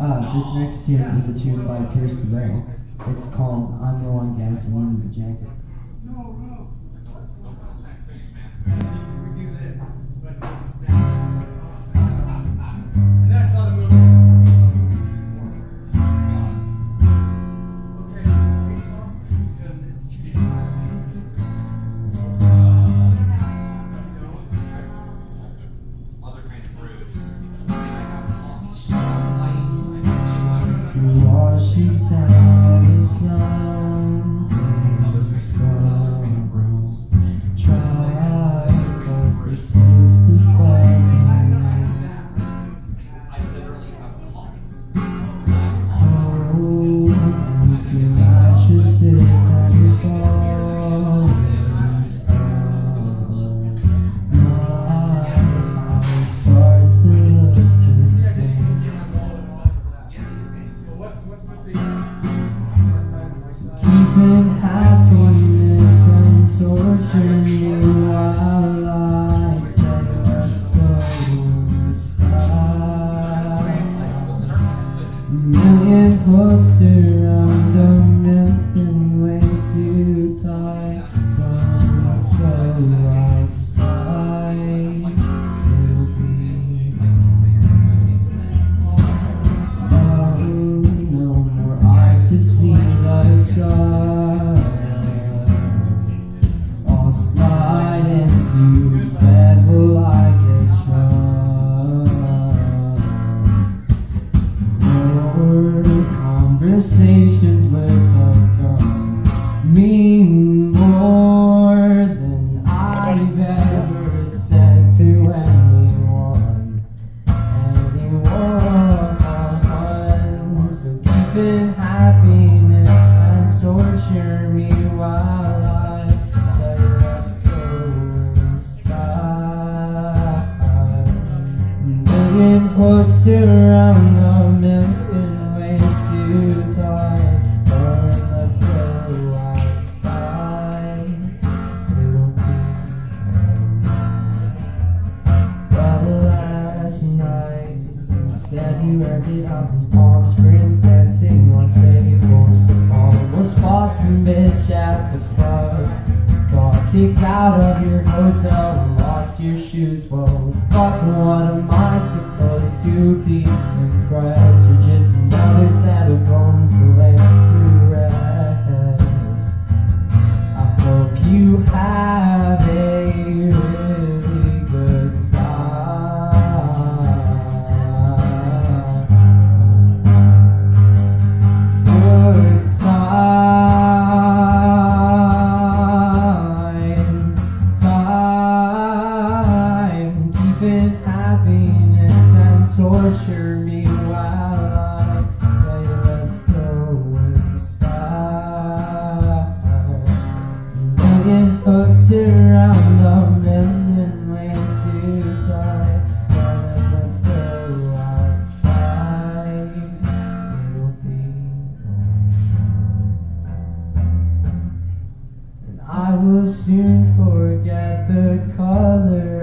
Uh, this next tune is a tune by Pierce the Veil. It's called I'm Low on Gasoline in wash you down the sun. Million hooks around a million ways to. Darling, let's go outside. It'll be well, last night you said you up in Palm Springs dancing on tables. All spots and bitch at the club. Got kicked out of your hotel your shoes. Well, fuck, what am I supposed to be impressed? Or just another set infant happiness and torture me while I say, let's go inside. Million hooks around a million ways to die. Darling, let's go outside. You'll be and I will soon forget the color